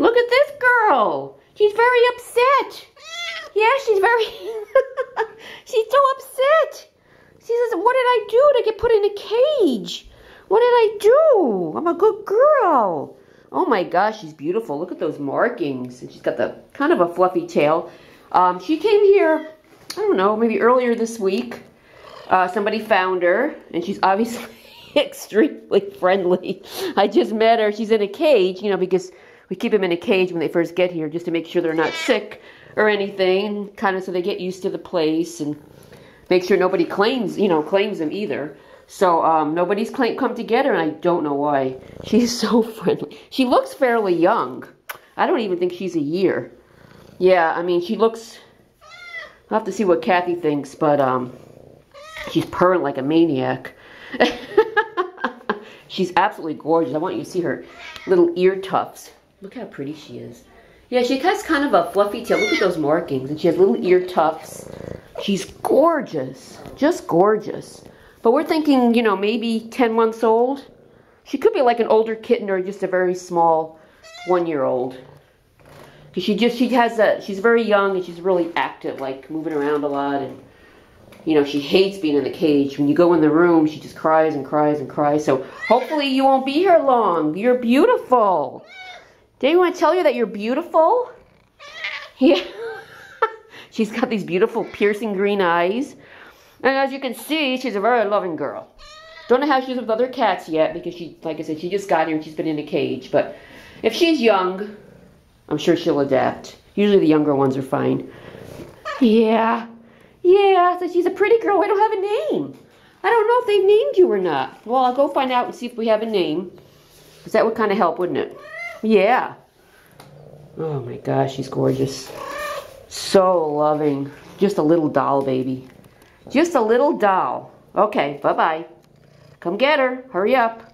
Look at this girl. She's very upset. Yeah, she's very, she's so upset. She says, what did I do to get put in a cage? What did I do? I'm a good girl. Oh my gosh, she's beautiful. Look at those markings. And she's got the kind of a fluffy tail. Um, she came here, I don't know, maybe earlier this week. Uh, somebody found her, and she's obviously extremely friendly. I just met her. She's in a cage, you know, because we keep them in a cage when they first get here just to make sure they're not sick or anything, kind of so they get used to the place and make sure nobody claims, you know, claims them either. So um, nobody's claim, come to get her, and I don't know why. She's so friendly. She looks fairly young. I don't even think she's a year. Yeah, I mean, she looks... I'll have to see what Kathy thinks, but um, she's purring like a maniac. she's absolutely gorgeous. I want you to see her little ear tufts. Look how pretty she is. Yeah, she has kind of a fluffy tail. Look at those markings. And she has little ear tufts. She's gorgeous. Just gorgeous. But we're thinking, you know, maybe 10 months old. She could be like an older kitten or just a very small one-year-old. Because she just, she has a, she's very young and she's really active, like moving around a lot. And, you know, she hates being in the cage. When you go in the room, she just cries and cries and cries. So hopefully you won't be here long. You're beautiful. Did anyone tell you that you're beautiful? Yeah. She's got these beautiful piercing green eyes. And as you can see, she's a very loving girl. Don't know how she's with other cats yet because she, like I said, she just got here and she's been in a cage. But if she's young, I'm sure she'll adapt. Usually the younger ones are fine. Yeah. Yeah, so she's a pretty girl. I don't have a name. I don't know if they've named you or not. Well, I'll go find out and see if we have a name. Because that would kind of help, wouldn't it? Yeah. Oh my gosh, she's gorgeous. So loving. Just a little doll baby. Just a little doll. Okay, bye-bye. Come get her. Hurry up.